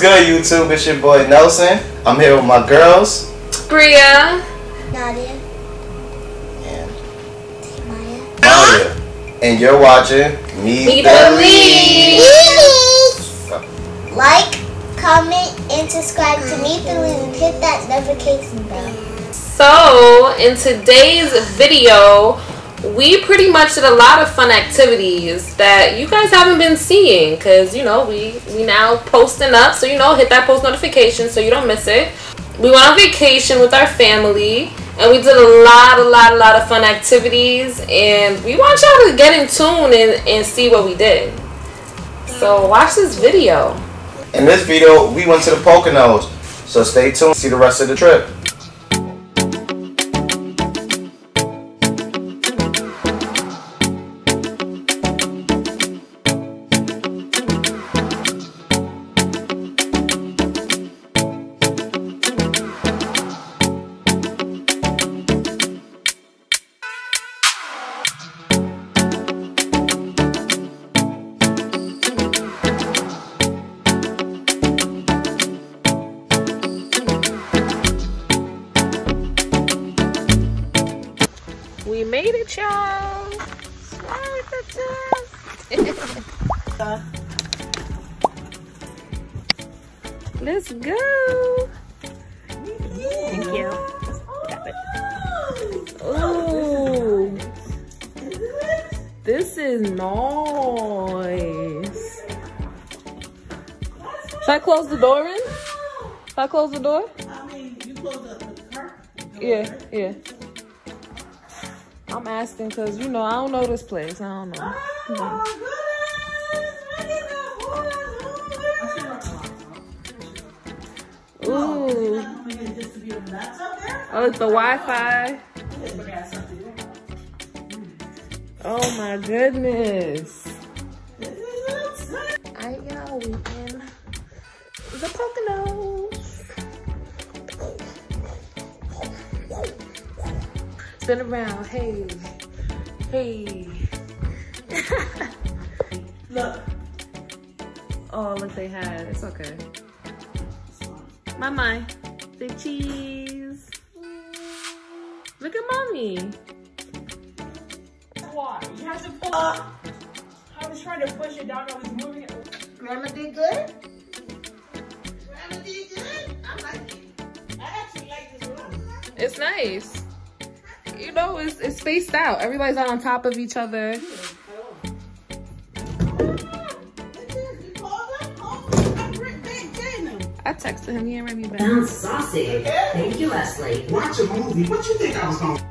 What's good, YouTube? It's your boy Nelson. I'm here with my girls. Bria. Nadia. And Maya. Maya. And you're watching Me, Meet the the Lees. Like, comment, and subscribe to Meet the Lees and hit that notification bell. So, in today's video, we pretty much did a lot of fun activities that you guys haven't been seeing because you know we we now posting up so you know hit that post notification so you don't miss it we went on vacation with our family and we did a lot a lot a lot of fun activities and we want y'all to get in tune and, and see what we did so watch this video In this video, we went to the Poconos. So stay tuned. See the rest of the trip. Let's go. Thank you. Ooh. This is nice. Should I close the door in? Should I close the door? I mean, you close the. Yeah, yeah. I'm asking because, you know, I don't know this place. I don't know. Oh, it's the Wi-Fi. Oh my goodness. I know we in the Poconos. Spin around, hey, hey. Look. Oh, look, they had. It's okay. My my, the cheese. Look at mommy. Why? You have to pull uh. up. I was trying to push it down. I was moving it. Grandma did good? Grandma did good. I like it. I actually like this room. It's nice. You know, it's, it's spaced out. Everybody's not on top of each other. I texted him. He ain't write me back. Sounds saucy. Thank you, Leslie. Watch a movie. What you think I was gonna? to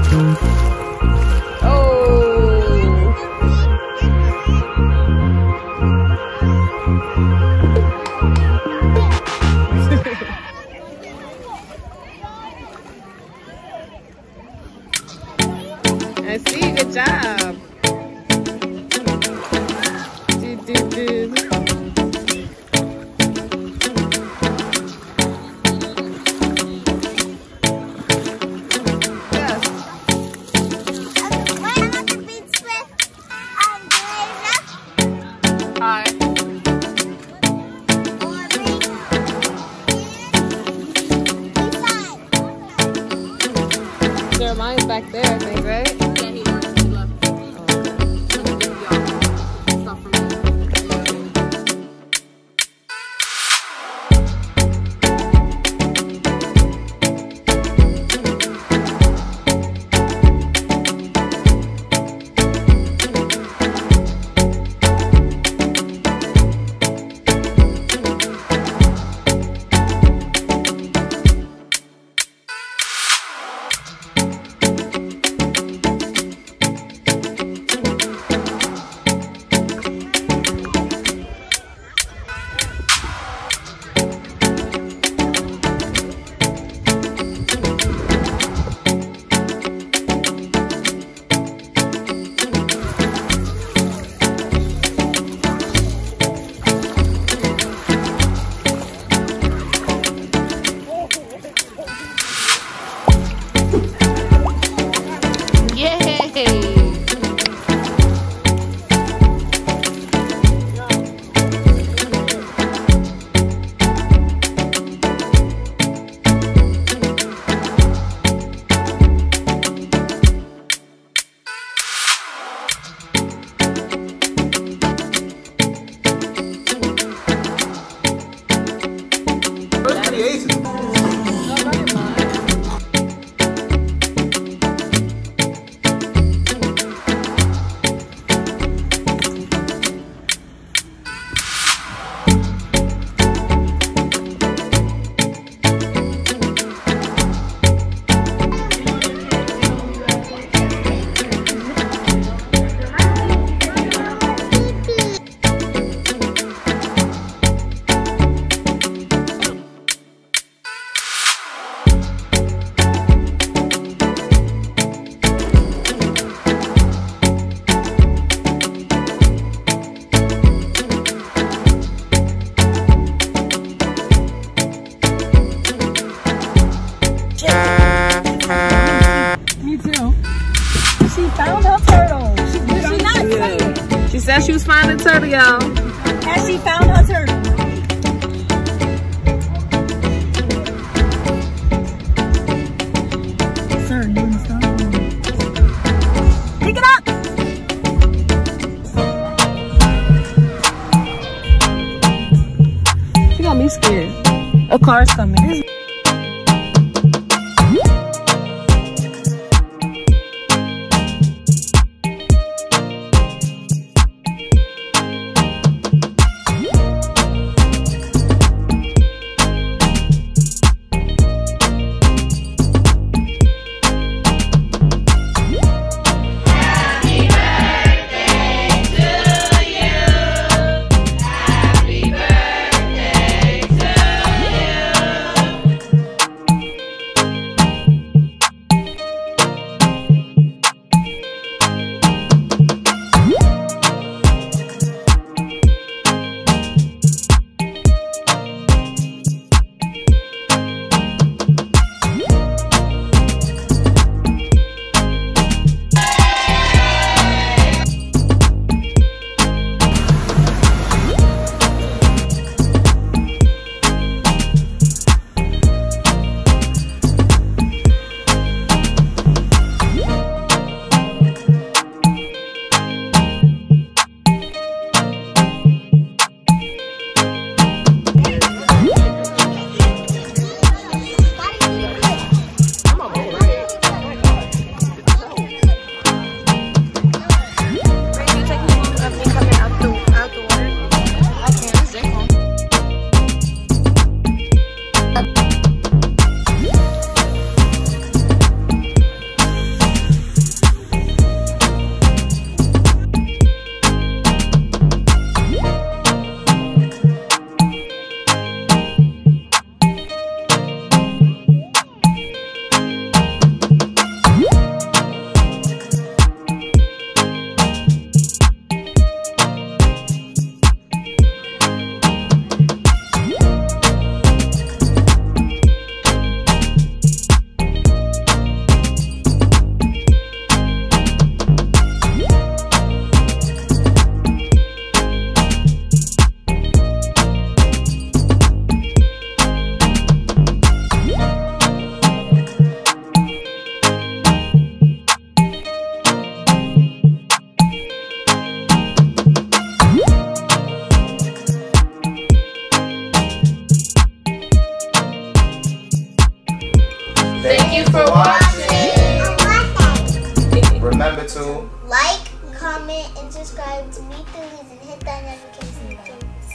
嗯。Dashie's finding turtle, y'all. Dashie found her turtle. Pick it up! She got me scared. A car's coming.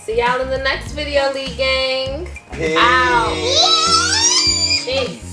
See y'all in the next video, League Gang. Peace. Out. Peace.